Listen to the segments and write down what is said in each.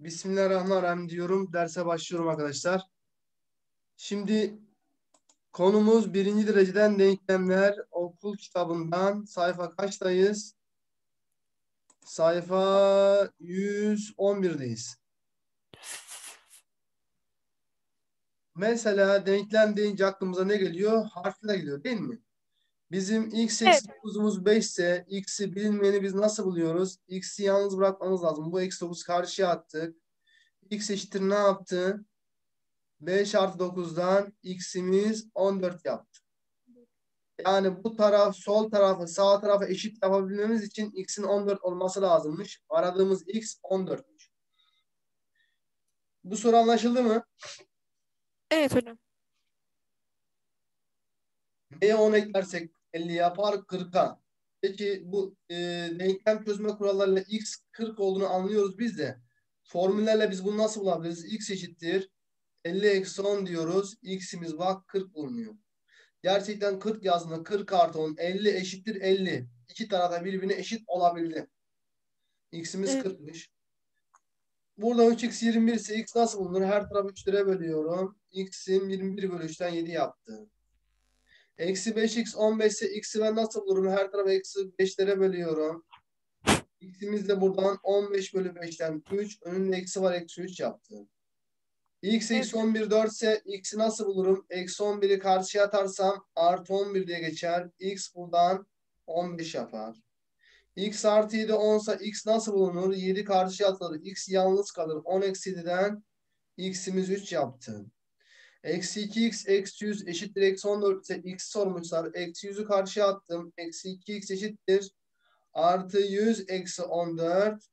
Bismillahirrahmanirrahim diyorum. Derse başlıyorum arkadaşlar. Şimdi konumuz birinci dereceden denklemler okul kitabından sayfa kaçtayız? Sayfa 111'deyiz. Mesela denklem deyince aklımıza ne geliyor? Harfler geliyor değil mi? Bizim x eksi 9'umuz 5 ise x'i bilinmeyeni biz nasıl buluyoruz? X'i yalnız bırakmamız lazım. Bu eksi 9 karşıya attık. x eşittir ne yaptı? 5 artı 9'dan x'imiz 14 yaptı. Yani bu taraf sol tarafı sağ tarafı eşit yapabilmemiz için x'in 14 olması lazımmış. Aradığımız x 14'müş. Bu soru anlaşıldı mı? Evet hocam. Neye 10 eklersek 50 yapar 40'a. Peki bu e, denklem çözme kurallarıyla x 40 olduğunu anlıyoruz biz de. Formüllerle biz bunu nasıl bulabiliriz? x eşittir 50 eksi 10 diyoruz. x'imiz bak 40 bulunuyor. Gerçekten 40 yazdığında 40 artı 10 50 eşittir 50. İki tarafta birbirine eşit olabildi. x'imiz Evet. 40'mış. Burada 3x 21 ise x nasıl bulunur? Her tarafı 3 lira bölüyorum. x'im 21 bölü 3'ten 7 yaptı. Eksi 5x 15 ise x'i ben nasıl bulurum? Her tarafa eksi 5'lere bölüyorum. x'imiz de buradan 15 bölü 5'ten 3. Önünde eksi var eksi 3 yaptı. x eksi 11 4 ise x'i nasıl bulurum? Eksi 11'i karşıya atarsam artı 11 diye geçer. x buradan 15 yapar. x artı 7 10 ise x nasıl bulunur? 7 karşıya atılır. x yalnız kalır. 10 eksi 7'den x'imiz 3 yaptı. Eksi 2x eksi 100 eşittir eksi 14 ise x sormuşlar. Eksi 100'ü karşıya attım. Eksi 2x eşittir. Artı 100 eksi 14.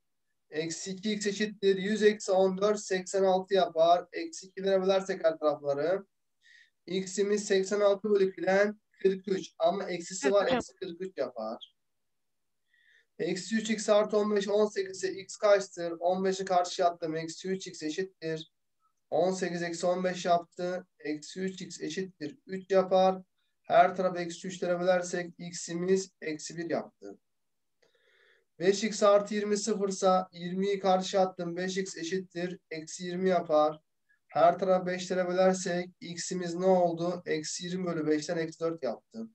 Eksi 2x eşittir. 100 eksi 14 86 yapar. Eksi 2 lira bölersek her tarafları. x'imiz 86 bölü 2'den 43. Ama eksisi var. Eksi 43 yapar. Eksi 3x artı 15 18 ise x kaçtır? 15'i karşıya attım. Eksi 3x eşittir. 18 eksi 15 yaptı. Eksi 3x eşittir 3 yapar. Her tarafı eksi 3'lere bölersek x'imiz eksi 1 yaptı. 5x artı 20 sıfırsa 20'yi karşı attım. 5x eşittir. Eksi 20 yapar. Her tarafı 5'lere bölersek x'imiz ne oldu? Eksi 20 bölü 5'ten eksi 4 yaptı.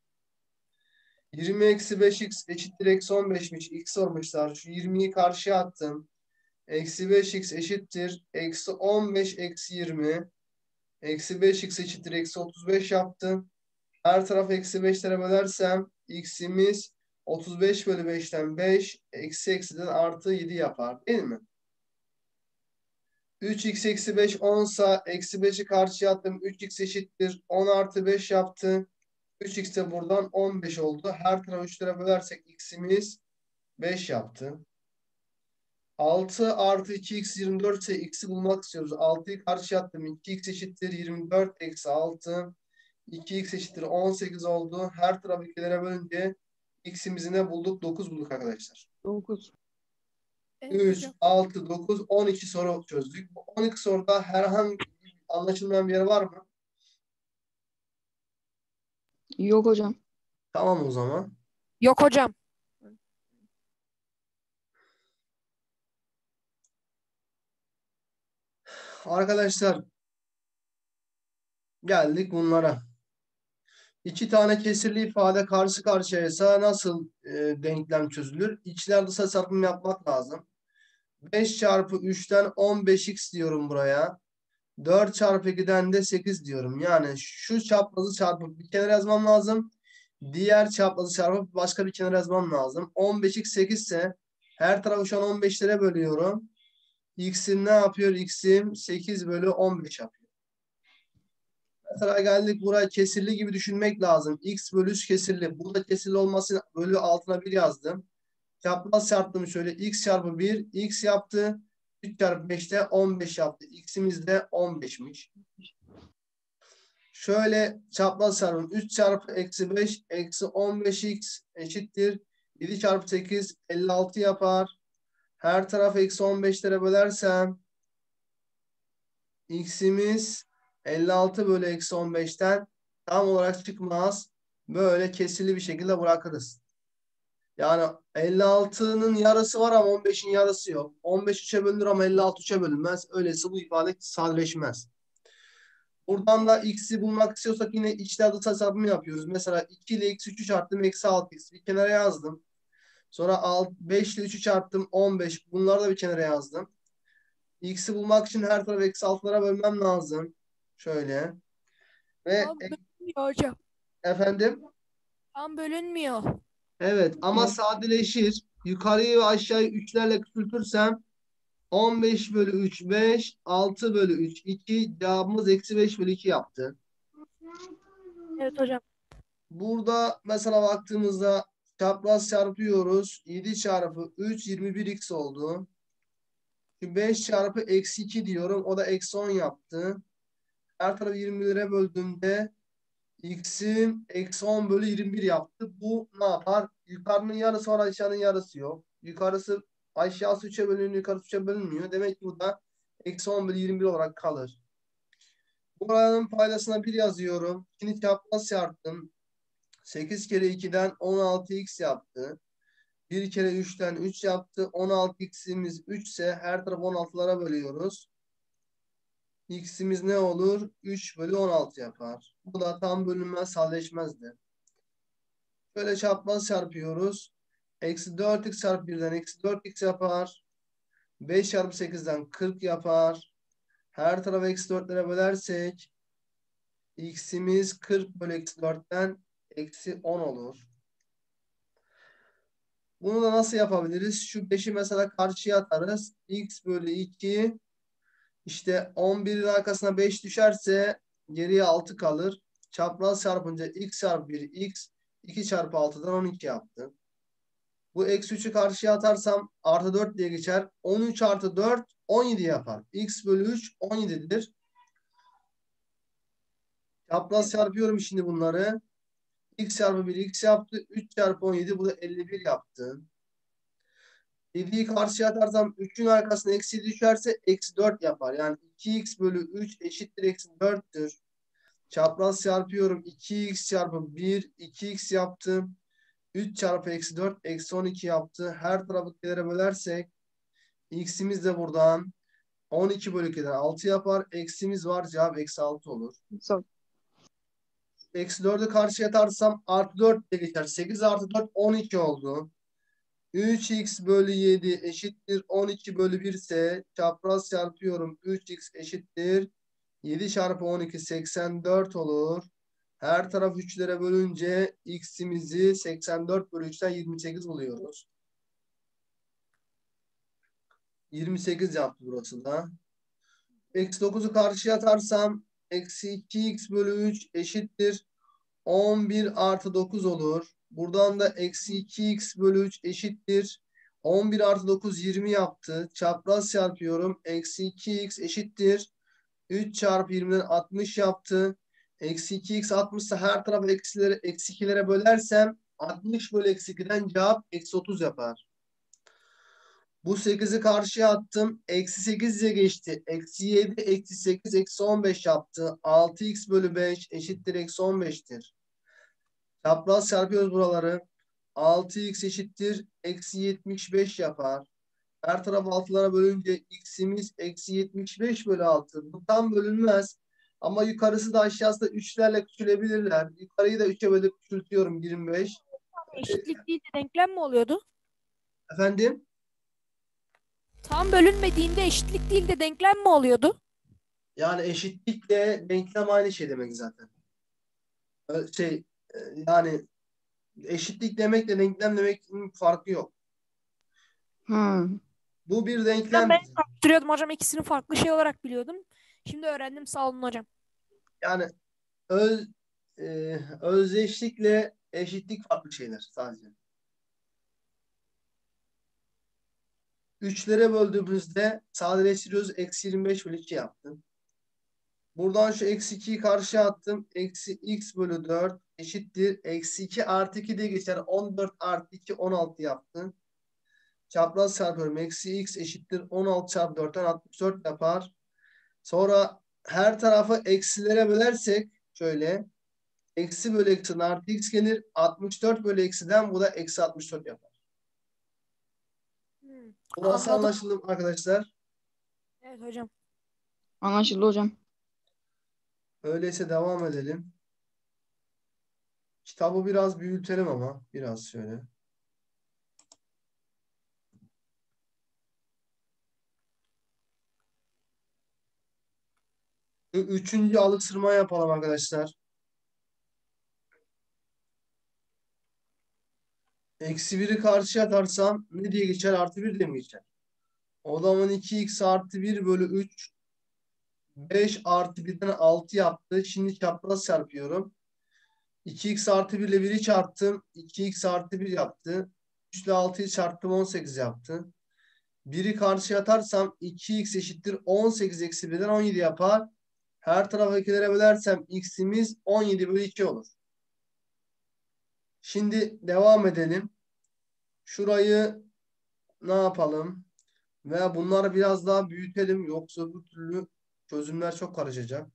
20 eksi 5x eşittir eksi 15'miş. x sormuşlar. Şu 20'yi karşıya attım. Eksi 5x eşittir. Eksi 15 eksi 20. Eksi 5x eşittir. Eksi 35 yaptı. Her taraf eksi 5'lere bölersem x'imiz 35 bölü 5'ten 5. Eksi eksiden artı 7 yapar. Değil mi? 3x eksi 5 10 sa eksi 5'i karşıya attım. 3x eşittir. 10 artı 5 yaptı. 3x de buradan 15 oldu. Her tarafı 3'lere bölersek x'imiz 5 yaptı. 6 artı 2x 24 ise x'i bulmak istiyoruz. 6'yı karşıya attım. 2x eşittir 24 eksi 6. 2x eşittir 18 oldu. Her tarafı ikilere bölünce x'imizi ne bulduk? 9 bulduk arkadaşlar. 9. Evet 3, hocam. 6, 9, 12 soru çözdük. Bu 12 soruda herhangi anlaşılmayan bir yer var mı? Yok hocam. Tamam o zaman. Yok hocam. Arkadaşlar geldik bunlara. İki tane kesirli ifade karşı karşıyaysa nasıl e, denklem çözülür? İçler dışa çarpım yapmak lazım. 5 çarpı 3'ten 15x diyorum buraya. 4 çarpı 2'den de 8 diyorum. Yani şu çaprazı çarpıp bir kenara yazmam lazım. Diğer çaprazı çarpıp başka bir kenara yazmam lazım. 15x 8 ise her tarafı şu an 15'lere bölüyorum. X'im ne yapıyor? X'im 8 bölü 15 yapıyor. Mesela geldik buraya kesirli gibi düşünmek lazım. X bölü 3 kesirli. Burada kesirli olması bölü altına 1 yazdım. Çapraz çarptım şöyle. X çarpı 1 X yaptı. 3 çarpı 5'te 15 yaptı. X'imiz de 15'miş. Şöyle çapraz çarpım. 3 çarpı eksi 5 eksi 15x eşittir. 7 çarpı 8 56 yapar. Her tarafı eksi 15'lere bölersem x'imiz 56 bölü eksi 15'ten tam olarak çıkmaz. Böyle kesili bir şekilde bırakırız. Yani 56'nın yarısı var ama 15'in yarısı yok. 15 3'e bölünür ama 56 3'e bölünmez. Öyleyse bu ifade sadeleşmez. Buradan da x'i bulmak istiyorsak yine içler dış hesabımı yapıyoruz. Mesela 2 ile x 3'ü çarptım. Eksi 6x. Bir kenara yazdım. Sonra 6, 5 ile 3'ü çarptım. 15. Bunları da bir kenara yazdım. X'i bulmak için her tarafı eksi 6'lara bölmem lazım. Şöyle. Ve Tam e- bölünmüyor hocam. efendim Tam bölünmüyor. Evet ama sadeleşir. Yukarıyı ve aşağıyı 3'lerle küçültürsem 15 bölü 3 5, 6 bölü 3 2 cevabımız eksi 5 bölü 2 yaptı. Evet hocam. Burada mesela baktığımızda çapraz çarpıyoruz. 7 çarpı 3 21x oldu. Şimdi 5 çarpı eksi 2 diyorum. O da eksi 10 yaptı. Her tarafı 20'lere böldüğümde x'in eksi 10 bölü 21 yaptı. Bu ne yapar? Yukarının yarısı var aşağının yarısı yok. Yukarısı aşağısı 3'e bölünüyor yukarısı 3'e bölünmüyor. Demek ki bu da eksi 10 bölü 21 olarak kalır. Buranın paydasına 1 yazıyorum. Şimdi çapraz çarptım. 8 kere 2'den 16x yaptı. 1 kere 3'ten 3 yaptı. 16x'imiz 3 ise her tarafı 16'lara bölüyoruz. X'imiz ne olur? 3 bölü 16 yapar. Bu da tam bölünmez sadeleşmezdi. Şöyle çapraz çarpıyoruz. Eksi 4x çarpı 1'den eksi 4x yapar. 5 çarpı 8'den 40 yapar. Her tarafı eksi 4'lere bölersek x'imiz 40 bölü eksi 4'ten eksi 10 olur. Bunu da nasıl yapabiliriz? Şu 5'i mesela karşıya atarız. x bölü 2 işte 11'in arkasına 5 düşerse geriye 6 kalır. Çapraz çarpınca x çarpı 1 x 2 çarpı 6'dan 12 yaptı. Bu eksi 3'ü karşıya atarsam artı 4 diye geçer. 13 artı 4 17 yapar. x bölü 3 17'dir. Çapraz çarpıyorum şimdi bunları. X çarpı 1 x yaptı. 3 çarpı 17 bu da 51 yaptı. 7'yi karşıya atarsam 3'ün arkasına eksi 7 düşerse eksi 4 yapar. Yani 2x bölü 3 eşittir eksi 4'tür. Çapraz çarpıyorum. 2x çarpı 1 2x yaptım. 3 çarpı eksi 4 eksi 12 yaptı. Her tarafı 2'lere bölersek x'imiz de buradan 12 bölü 2'den 6 yapar. Eksimiz var cevap eksi 6 olur. Zor. Eksi 4'ü karşıya atarsam artı 4 diye geçer. 8 artı 4 12 oldu. 3x bölü 7 eşittir 12 bölü 1 ise çapraz çarpıyorum. 3x eşittir 7 çarpı 12 84 olur. Her taraf 3'lere bölünce x'imizi 84 bölü 3'ten 28 buluyoruz. 28 yaptı burası da. Eksi 9'u karşıya atarsam eksi 2x bölü 3 eşittir 11 artı 9 olur. Buradan da eksi 2x bölü 3 eşittir. 11 artı 9 20 yaptı. Çapraz çarpıyorum. Eksi 2x eşittir. 3 çarpı 20'den 60 yaptı. Eksi 2x 60 ise her tarafı eksileri, eksi 2'lere bölersem 60 bölü eksi 2'den cevap eksi 30 yapar. Bu 8'i karşıya attım. Eksi 8 diye geçti. Eksi 7, eksi 8, eksi 15 yaptı. 6x bölü 5 eşittir eksi 15'tir. Çapraz çarpıyoruz buraları. 6x eşittir. Eksi 75 yapar. Her taraf 6'lara bölünce x'imiz eksi 75 bölü 6. Bu tam bölünmez. Ama yukarısı da aşağısı da 3'lerle küçülebilirler. Yukarıyı da 3'e bölüp küçültüyorum 25. Eşitlik değil de denklem mi oluyordu? Efendim? Tam bölünmediğinde eşitlik değil de denklem mi oluyordu? Yani eşitlikle denklem aynı şey demek zaten. Şey e, yani eşitlik demekle denklem demekin farkı yok. Hmm. Bu bir denklem. ben karıştırıyordum hocam ikisini farklı şey olarak biliyordum. Şimdi öğrendim sağ olun hocam. Yani öz, e, özdeşlikle eşitlik farklı şeyler sadece. Üçlere böldüğümüzde sadeleştiriyoruz. Eksi 25 bölü 2 yaptım. Buradan şu eksi 2'yi karşıya attım. Eksi x bölü 4 eşittir. Eksi 2 artı 2 diye geçer. 14 artı 2 16 yaptı. Çapraz çarpıyorum. Eksi x eşittir. 16 çarpı 4'ten 64 yapar. Sonra her tarafı eksilere bölersek şöyle eksi bölü eksiden artı x gelir. 64 bölü eksiden bu da eksi 64 yapar. Burası Anladım. anlaşıldı mı arkadaşlar? Evet hocam. Anlaşıldı hocam. Öyleyse devam edelim. Kitabı biraz büyütelim ama biraz şöyle. Üçüncü alıksırma yapalım arkadaşlar. Eksi biri karşıya atarsam ne diye geçer? Artı bir diye mi geçer? O zaman 2x artı 1 bölü 3 5 artı 1'den 6 yaptı. Şimdi çapraz çarpıyorum. 2x artı 1 ile 1'i çarptım. 2x artı 1 yaptı. 3 ile 6'yı çarptım 18 yaptı. 1'i karşıya atarsam 2x eşittir 18 eksi 1'den 17 yapar. Her tarafı ikilere bölersem x'imiz 17 bölü 2 olur. Şimdi devam edelim. Şurayı ne yapalım? Ve bunları biraz daha büyütelim. Yoksa bu türlü çözümler çok karışacak.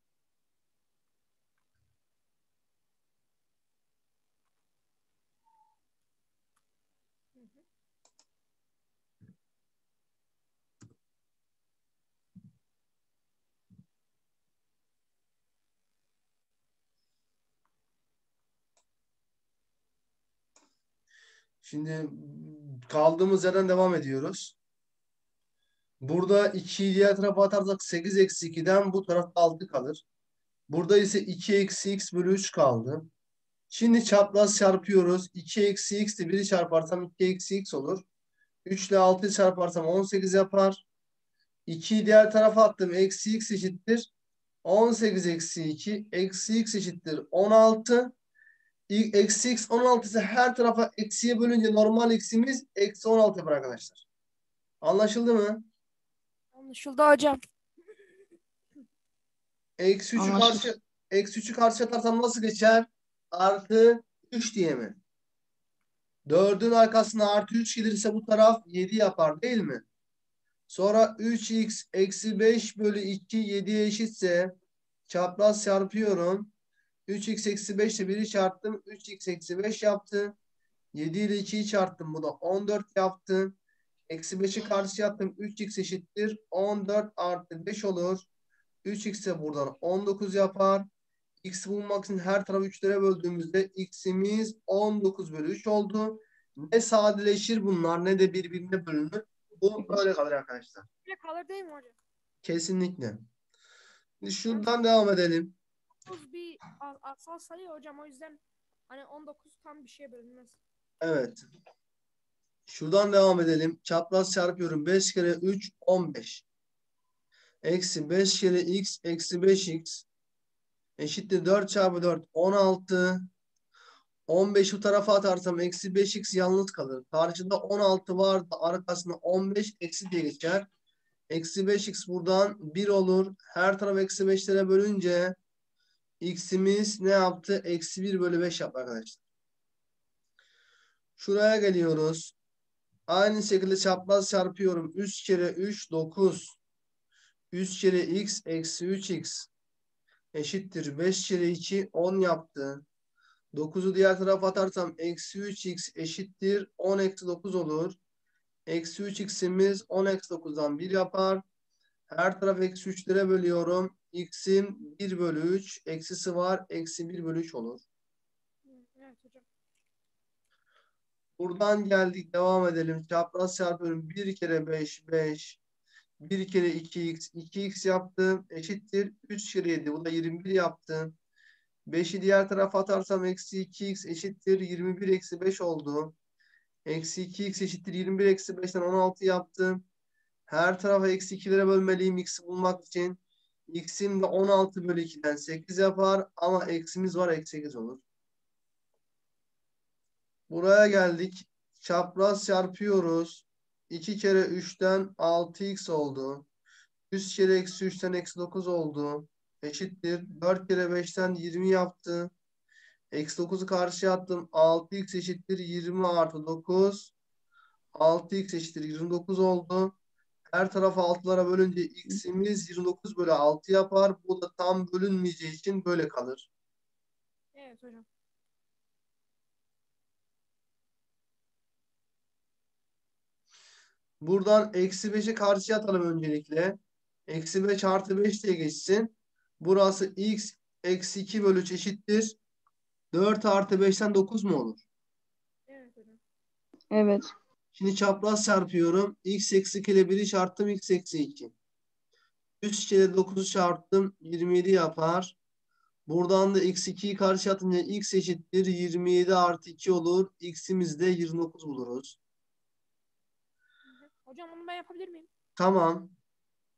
Şimdi kaldığımız yerden devam ediyoruz. Burada 2'yi diğer tarafa atarsak 8 eksi 2'den bu tarafta 6 kalır. Burada ise 2 eksi x bölü 3 kaldı. Şimdi çapraz çarpıyoruz. 2 eksi x ile 1'i çarparsam 2 eksi x olur. 3 ile 6'yı çarparsam 18 yapar. 2'yi diğer tarafa attım. Eksi x eşittir. 18 eksi 2. Eksi x eşittir 16. Eksi x 16 ise her tarafa eksiye bölünce normal x'imiz eksi 16 yapar arkadaşlar. Anlaşıldı mı? Anlaşıldı hocam. Eksi 3'ü Anlaşıldı. karşı eksi 3'ü karşı atarsam nasıl geçer? Artı 3 diye mi? 4'ün arkasına artı 3 gelirse bu taraf 7 yapar değil mi? Sonra 3x eksi 5 bölü 2 7'ye eşitse çapraz çarpıyorum. 3x eksi 5 ile 1'i çarptım. 3x eksi 5 yaptı. 7 ile 2'yi çarptım. Bu da 14 yaptı. Eksi 5'i karşıya attım. 3x eşittir. 14 artı 5 olur. 3x ise buradan 19 yapar. X bulmak için her tarafı 3'lere böldüğümüzde x'imiz 19 bölü 3 oldu. Ne sadeleşir bunlar ne de birbirine bölünür. Bu böyle kalır arkadaşlar. Böyle kalır değil mi hocam? Kesinlikle. Şimdi şuradan devam edelim. 9 bir asal sayı hocam o yüzden hani 19 tam bir şeye bölünmez. Evet. Şuradan devam edelim. Çapraz çarpıyorum. 5 kere 3 15. Eksi 5 kere x eksi 5x eşittir 4 çarpı 4 16. 15 bu tarafa atarsam eksi 5x yalnız kalır. Karşıda 16 vardı. Arkasında 15 eksi diye geçer. Eksi 5x buradan 1 olur. Her taraf eksi 5'lere bölünce x'imiz ne yaptı? Eksi 1 bölü 5 yaptı arkadaşlar. Şuraya geliyoruz. Aynı şekilde çapraz çarpıyorum. 3 kere 3 9. 3 kere x eksi 3x eşittir. 5 kere 2 10 yaptı. 9'u diğer tarafa atarsam eksi 3x eşittir. 10 eksi 9 olur. Eksi 3x'imiz 10 eksi 9'dan 1 yapar. Her taraf eksi 3'lere bölüyorum. X'im 1 bölü 3. Eksisi var. Eksi 1 bölü 3 olur. Hı, Evet hocam. Buradan geldik. Devam edelim. Çapraz çarpıyorum. 1 kere 5 5. 1 kere 2x 2x yaptı. Eşittir. 3 kere 7. Bu da 21 yaptı. 5'i diğer tarafa atarsam eksi 2x eşittir. 21 eksi 5 oldu. Eksi 2x eşittir. 21 eksi 5'ten 16 yaptı. Her tarafa eksi 2'lere bölmeliyim x'i bulmak için. X'im de 16 bölü 2'den 8 yapar. Ama eksimiz var. Eksi 8 olur. Buraya geldik. Çapraz çarpıyoruz. 2 kere 3'ten 6x oldu. 100 kere eksi 3'ten eksi 9 oldu. Eşittir. 4 kere 5'ten 20 yaptı. Eksi 9'u karşıya attım. 6x eşittir 20 artı 9. 6x eşittir 29 oldu. Her tarafı 6'lara bölünce x'imiz 29 bölü 6 yapar. Bu da tam bölünmeyeceği için böyle kalır. Evet hocam. Buradan eksi 5'i karşıya atalım öncelikle. Eksi 5 artı 5 diye geçsin. Burası x eksi 2 bölü 3 eşittir. 4 artı 5'ten 9 mu olur? Evet hocam. Evet. Şimdi çapraz çarpıyorum. x eksi 2 ile 1'i çarptım. x eksi 2. 3 2 ile 9'u çarptım. 27 yapar. Buradan da x 2'yi karşı atınca x eşittir. 27 artı 2 olur. x'imiz de 29 buluruz. Hocam onu ben yapabilir miyim? Tamam.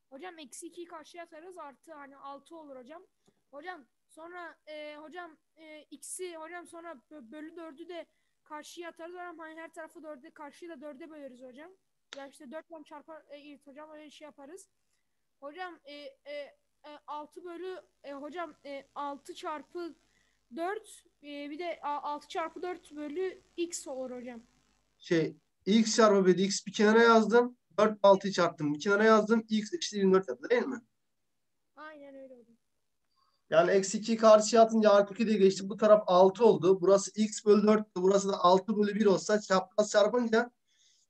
Hocam eksi 2'yi karşıya atarız artı hani 6 olur hocam. Hocam sonra e, hocam e, x'i hocam sonra bö- bölü 4'ü de karşıya atarız hocam. Hani her tarafı 4'e karşıyı da 4'e böleriz hocam. Ya işte 4 ile çarpar e, hocam öyle şey yaparız. Hocam e, e, e, 6 bölü e, hocam e, 6 çarpı 4 e, bir de a- 6 çarpı 4 bölü x olur hocam. Şey x çarpı 1 x bir kenara yazdım. 4 6'yı çarptım. Bir kenara yazdım. x eşittir 24 yaptı değil mi? Yani eksi 2'yi karşıya atınca artı 2 diye geçti. Bu taraf 6 oldu. Burası x bölü 4. Burası da 6 bölü 1 olsa çapraz çarpınca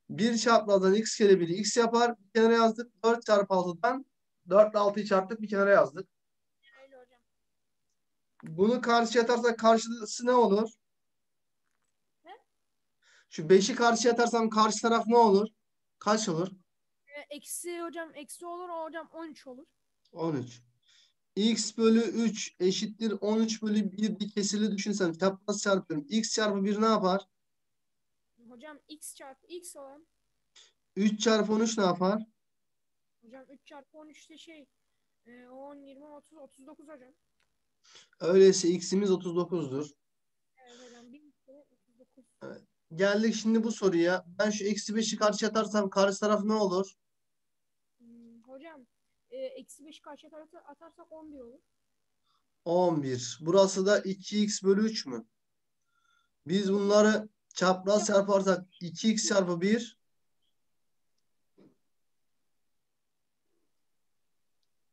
bir çaprazdan x kere 1'i x yapar. Bir kenara yazdık. 4 çarpı 6'dan 4 ile 6'yı çarptık. Bir kenara yazdık. Bunu karşıya atarsak karşısı ne olur? Şu 5'i karşıya atarsam karşı taraf ne olur? Kaç olur? E, eksi hocam eksi olur hocam 13 olur. 13. x bölü 3 eşittir 13 bölü 1 bir kesirli düşünsem çapraz çarpıyorum. x çarpı 1 ne yapar? Hocam x çarpı x olan 3 çarpı 13 ne yapar? hocam 3 çarpı 13 de şey e, 10, 20, 30, 39 hocam. Öyleyse x'imiz 39'dur. Evet hocam 1 kere 39. Geldik şimdi bu soruya. Ben şu eksi 5'i karşı atarsam karşı taraf ne olur? Hmm, hocam eksi 5 karşıya atarsak 11 olur. 11. Burası da 2x bölü 3 mü? Biz bunları çapraz çarparsak 2x çarpı 1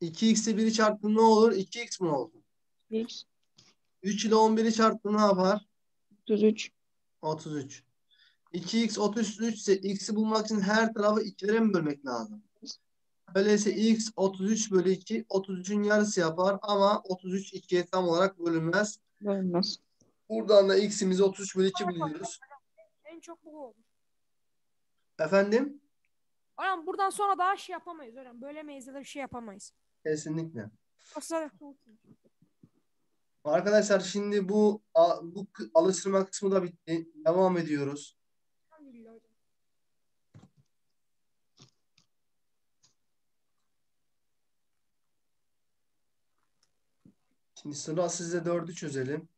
2x ile 1'i çarptım ne olur? 2x mi oldu? X 3 ile 11'i çarptım ne yapar? 33. 33. 2x 33 ise x'i bulmak için her tarafı 2'lere mi bölmek lazım? Öyleyse x 33 bölü 2 33'ün yarısı yapar ama 33 2'ye tam olarak bölünmez. Bölünmez. Buradan da x'imizi 33 bölü 2 buluyoruz. En çok bu olur. Efendim? Hocam buradan sonra daha şey yapamayız hocam. Bölemeyiz ya da bir şey yapamayız. Kesinlikle. Aslında Arkadaşlar şimdi bu bu alıştırma kısmı da bitti. Devam ediyoruz. Elhamdülillah hocam. Şimdi sıra sizde dördü çözelim.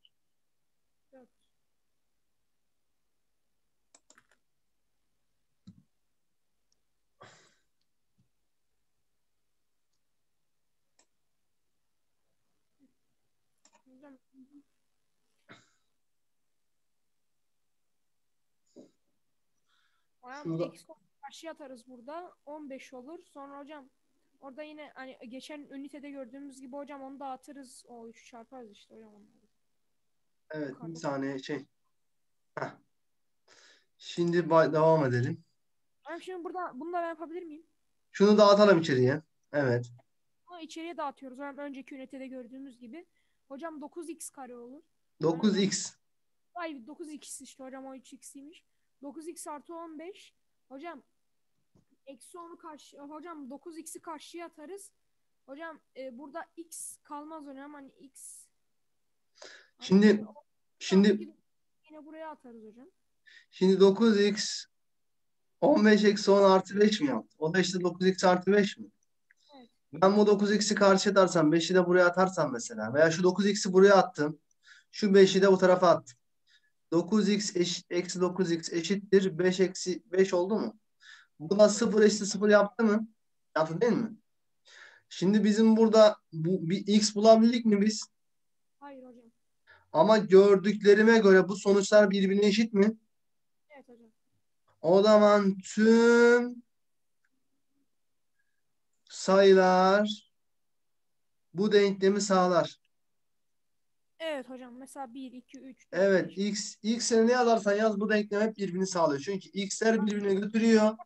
Hocam. Şurada- karşıya atarız burada. 15 olur. Sonra hocam orada yine hani geçen ünitede gördüğümüz gibi hocam onu dağıtırız. O 3 çarparız işte hocam onları. Evet bir saniye şey. Heh. Şimdi devam edelim. Hocam şimdi burada bunu da ben yapabilir miyim? Şunu dağıtalım içeriye. Evet. Ama içeriye dağıtıyoruz. Hocam önceki ünitede gördüğümüz gibi. Hocam 9x kare olur. 9x. Ay 9x işte hocam o 3x'iymiş. 9x artı 15. Hocam eksi 10'u karşı hocam 9x'i karşıya atarız. Hocam e, burada x kalmaz hocam hani x Şimdi Hani şimdi yine buraya atarız hocam. şimdi 9x 15 eksi 10 artı 5 mi yaptı? O da işte 9x artı 5 mi? Evet. Ben bu 9x'i karşıya atarsam 5'i de buraya atarsam mesela veya şu 9x'i buraya attım. Şu 5'i de bu tarafa attım. 9x eş, eksi 9x eşittir 5 eksi 5 oldu mu? Bu da 0 eşittir 0 yaptı mı? Yaptı değil mi? Şimdi bizim burada bu, bir x bulabildik mi biz? Hayır hocam. Ama gördüklerime göre bu sonuçlar birbirine eşit mi? Evet hocam. O zaman tüm sayılar bu denklemi sağlar. Evet hocam. Mesela 1, 2, 3, 4, Evet, 5. x x'e ne yazarsan yaz bu denklem hep birbirini sağlıyor. Çünkü x'ler birbirine götürüyor.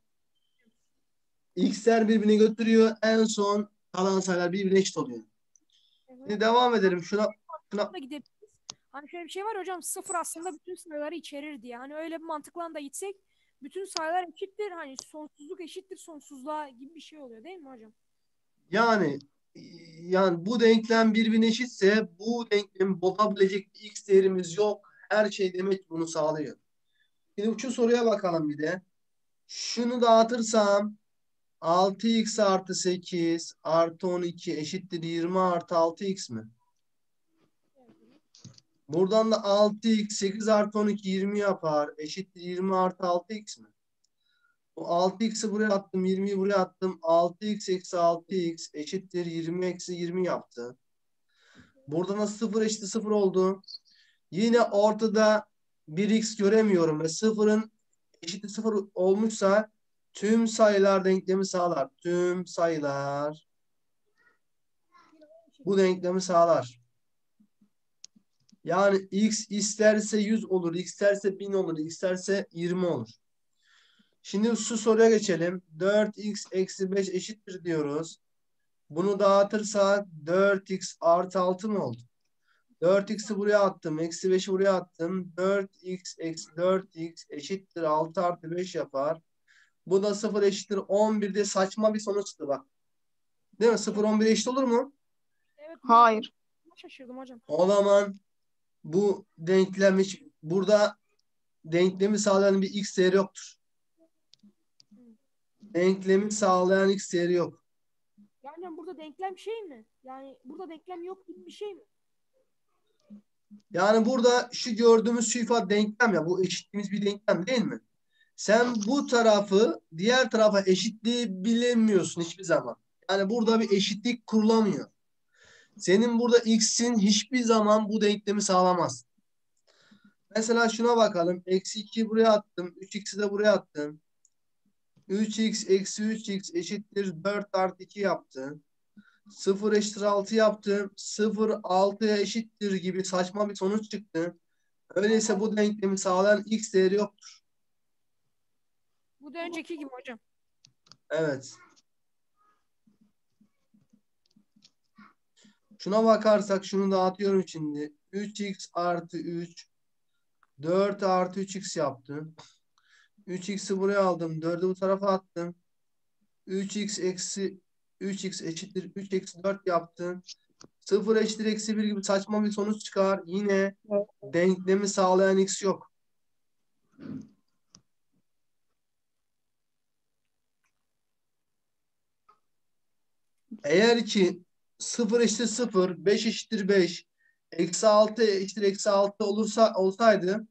X'ler birbirini götürüyor. En son kalan sayılar birbirine eşit oluyor. Şimdi devam edelim. Şuna gidebiliriz. Hani şöyle bir şey var hocam sıfır aslında bütün sayıları içerir diye. Hani öyle bir mantıkla da gitsek bütün sayılar eşittir. Hani sonsuzluk eşittir sonsuzluğa gibi bir şey oluyor değil mi hocam? yani yani bu denklem birbirine eşitse bu denklemi bozabilecek bir x değerimiz yok. Her şey demek bunu sağlıyor. Şimdi şu soruya bakalım bir de. Şunu dağıtırsam 6x artı 8 artı 12 eşittir 20 artı 6x mi? Buradan da 6x 8 artı 12 20 yapar. Eşittir 20 artı 6x mi? Bu 6x'i buraya attım. 20'yi buraya attım. 6x eksi 6x eşittir 20 eksi 20 yaptı. Buradan da 0 eşittir 0 oldu. Yine ortada 1x göremiyorum ve 0'ın eşittir 0 olmuşsa tüm sayılar denklemi sağlar. Tüm sayılar bu denklemi sağlar. Yani x isterse 100 olur, isterse 1000 olur, isterse 20 olur. Şimdi şu soruya geçelim. 4x eksi 5 eşittir diyoruz. Bunu dağıtırsak 4x artı 6 mı oldu? 4x'i buraya attım. Eksi 5'i buraya attım. 4x eksi 4x eşittir 6 artı 5 yapar. Bu da 0 eşittir 11'de saçma bir sonuç çıktı bak. Değil mi? 0 11 eşit olur mu? Evet. Hayır. Şaşırdım hocam. O zaman bu denklem hiç burada denklemi sağlayan bir x değeri yoktur. Denklemi sağlayan x değeri yok. Yani burada denklem şey mi? Yani burada denklem yok gibi bir şey mi? Yani burada şu gördüğümüz şu ifade denklem ya bu eşitliğimiz bir denklem değil mi? Sen bu tarafı diğer tarafa eşitleyebilemiyorsun hiçbir zaman. Yani burada bir eşitlik kurulamıyor. Senin burada x'in hiçbir zaman bu denklemi sağlamaz. Mesela şuna bakalım. Eksi 2 buraya attım. 3x'i de buraya attım. 3x eksi 3x eşittir 4 artı 2 yaptı. 0 eşittir 6 yaptım. 0 6'ya eşittir gibi saçma bir sonuç çıktı. Öyleyse bu denklemi sağlayan x değeri yoktur. Bu da önceki gibi hocam. Evet. Şuna bakarsak şunu dağıtıyorum şimdi. 3x artı 3 4 artı 3x yaptı. 3x'i buraya aldım. 4'ü bu tarafa attım. 3x eksi 3x eşittir 3 eksi 4 yaptım. 0 eşittir eksi 1 gibi saçma bir sonuç çıkar. Yine denklemi sağlayan x yok. Eğer ki 0 eşittir 0, 5 eşittir 5, eksi 6 eşittir eksi 6 olursa olsaydı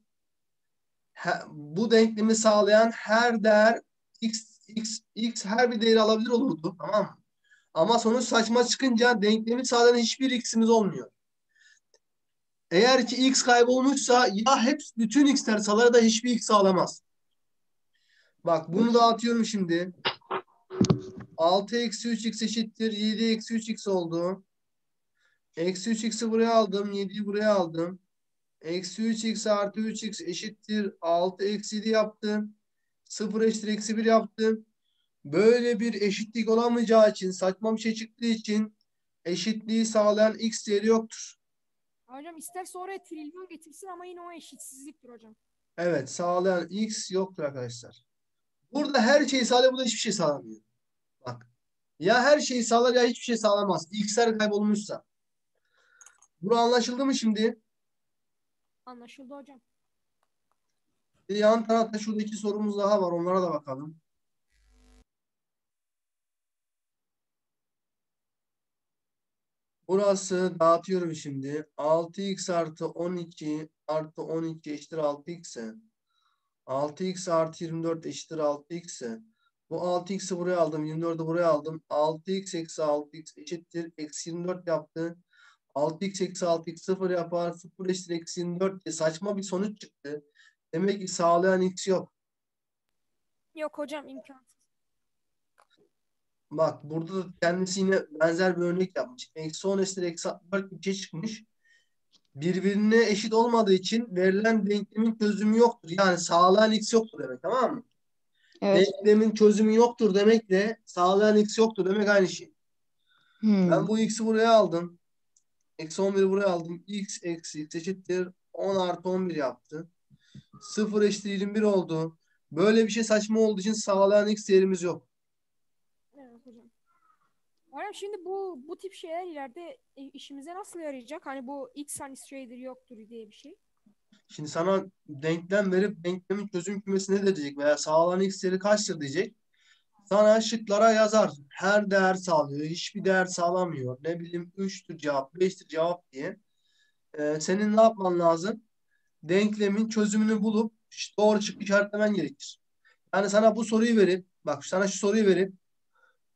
bu denklemi sağlayan her değer x, x, x her bir değeri alabilir olurdu. Tamam mı? Ama sonuç saçma çıkınca denklemi sağlayan hiçbir x'imiz olmuyor. Eğer ki x kaybolmuşsa ya hep bütün x'ler sağlar ya da hiçbir x sağlamaz. Bak bunu dağıtıyorum şimdi. 6 eksi 3x eşittir. 7 eksi 3x oldu. Eksi 3x'i buraya aldım. 7'yi buraya aldım. Eksi 3x artı 3x eşittir. 6 eksi 7 yaptım. 0 eşittir eksi 1 yaptım. Böyle bir eşitlik olamayacağı için saçma bir şey çıktığı için eşitliği sağlayan x değeri yoktur. Hocam isterse oraya trilyon getirsin ama yine o eşitsizliktir hocam. Evet sağlayan x yoktur arkadaşlar. Burada her şeyi sağlıyor. Burada hiçbir şey sağlamıyor. Bak. Ya her şeyi sağlar ya hiçbir şey sağlamaz. X'ler kaybolmuşsa. Bu anlaşıldı mı şimdi? Anlaşıldı hocam. Bir yan tarafta şurada iki sorumuz daha var. Onlara da bakalım. Burası dağıtıyorum şimdi. 6x artı 12 artı 12 eşittir 6x'e. 6x artı 24 eşittir 6x'e. Bu 6x'i buraya aldım. 24'ü buraya aldım. 6x eksi 6x eşittir. Eksi 24 yaptı. 6x eksi 6x 0 yapar. 0 eşittir eksi 24 diye saçma bir sonuç çıktı. Demek ki sağlayan x yok. Yok hocam imkansız. Bak burada da kendisi yine benzer bir örnek yapmış. Eksi 10 eşittir eksi 64 bir şey çıkmış. Birbirine eşit olmadığı için verilen denklemin çözümü yoktur. Yani sağlayan x yoktur demek tamam mı? Evet. Denklemin çözümü yoktur demekle sağlayan x yoktur demek aynı şey. Hmm. Ben bu x'i buraya aldım. Eksi 11'i buraya aldım. x eksi x eşittir 10 artı 11 yaptı. 0 eşittir 21 oldu. Böyle bir şey saçma olduğu için sağlayan x değerimiz yok. Evet hocam. Hocam şimdi bu bu tip şeyler ileride e, işimize nasıl yarayacak? Hani bu x hani şeydir yoktur diye bir şey. Şimdi sana denklem verip denklemin çözüm kümesi ne diyecek veya sağlanan x değeri kaçtır diyecek. Sana şıklara yazar. Her değer sağlıyor. Hiçbir değer sağlamıyor. Ne bileyim 3'tür cevap, 5'tir cevap diye. Ee, senin ne yapman lazım? Denklemin çözümünü bulup doğru çık işaretlemen gerekir. Yani sana bu soruyu verip bak sana şu soruyu verip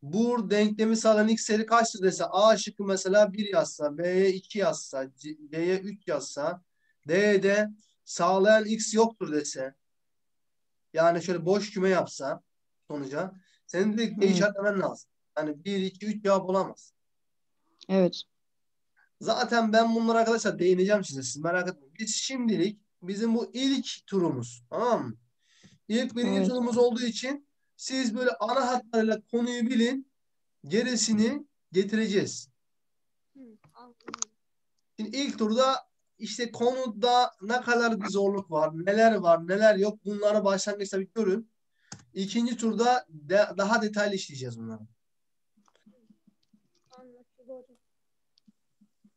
bu denklemi sağlayan x değeri kaçtır dese A şıkkı mesela 1 yazsa, B'ye 2 yazsa, C- D'ye 3 yazsa, D'de sağlayan x yoktur dese yani şöyle boş küme yapsa sonuca senin direkt D Hı. işaretlemen lazım. Yani 1, 2, 3 cevap olamaz. Evet. Zaten ben bunlara arkadaşlar değineceğim size. Siz merak etmeyin. Biz şimdilik bizim bu ilk turumuz. Tamam mı? İlk birinci Evet. turumuz olduğu için siz böyle ana hatlarıyla konuyu bilin. Gerisini getireceğiz. Şimdi ilk turda işte konuda ne kadar bir zorluk var, neler var, neler yok bunları başlangıçta bir görün. İkinci turda de- daha detaylı işleyeceğiz bunları.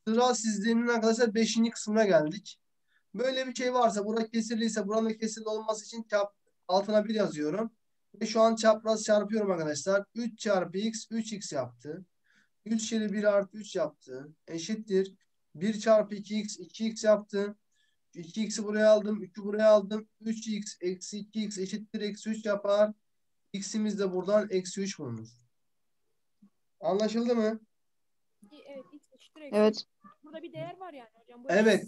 Sıra sizlerin arkadaşlar 5. kısmına geldik. Böyle bir şey varsa burada kesirliyse buranın kesirli olması için çap, altına 1 yazıyorum. Ve şu an çapraz çarpıyorum arkadaşlar. 3 çarpı x 3x yaptı. 3 kere 1 artı 3 yaptı. Eşittir. 1 çarpı 2x 2x yaptı. 2x'i buraya aldım. 3'ü buraya aldım. 3x eksi 2x eşittir. Eksi 3 yapar. x'imiz de buradan eksi 3 bulunur. Anlaşıldı mı? Evet. Evet. Burada bir değer var yani hocam. Bu Evet.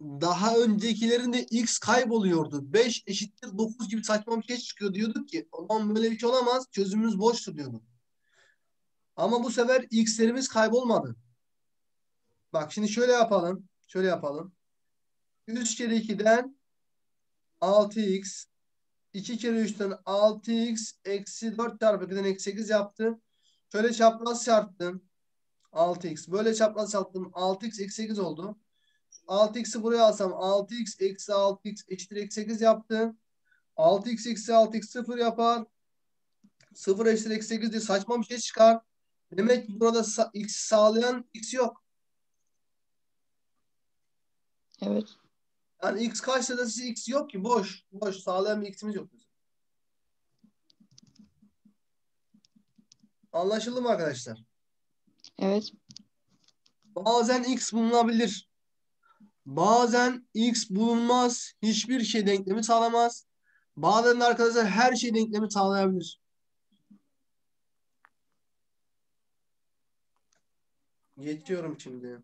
daha öncekilerinde x kayboluyordu. 5 eşittir 9 gibi saçma bir şey çıkıyor diyorduk ki o zaman böyle bir şey olamaz. Çözümümüz boştur diyorduk. Ama bu sefer x'lerimiz kaybolmadı. Bak şimdi şöyle yapalım. Şöyle yapalım. 3 kere 2'den 6x 2 kere 3'ten 6x eksi 4 çarpı 2'den eksi 8 yaptı. Şöyle çapraz çarptım. 6x. Böyle çapraz çarptım. 6x eksi 8 oldu. 6x'i buraya alsam 6x eksi 6x eşittir eksi 8 yaptı. 6x eksi 6x 0 yapar. 0 eşittir eksi 8 diye saçma bir şey çıkar. Demek ki burada x sağlayan x yok. Evet. Yani x kaçta da x yok ki. Boş. Boş. Sağlayan bir x'imiz yok. bizim. Anlaşıldı mı arkadaşlar? Evet. Bazen x bulunabilir. Bazen x bulunmaz. Hiçbir şey denklemi sağlamaz. Bazen arkadaşlar her şey denklemi sağlayabilir. Geçiyorum şimdi.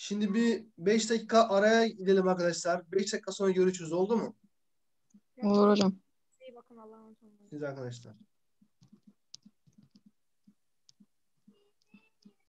Şimdi bir 5 dakika araya gidelim arkadaşlar. 5 dakika sonra görüşürüz oldu mu? Olur hocam. İyi bakın Allah'a emanet olun. Siz arkadaşlar.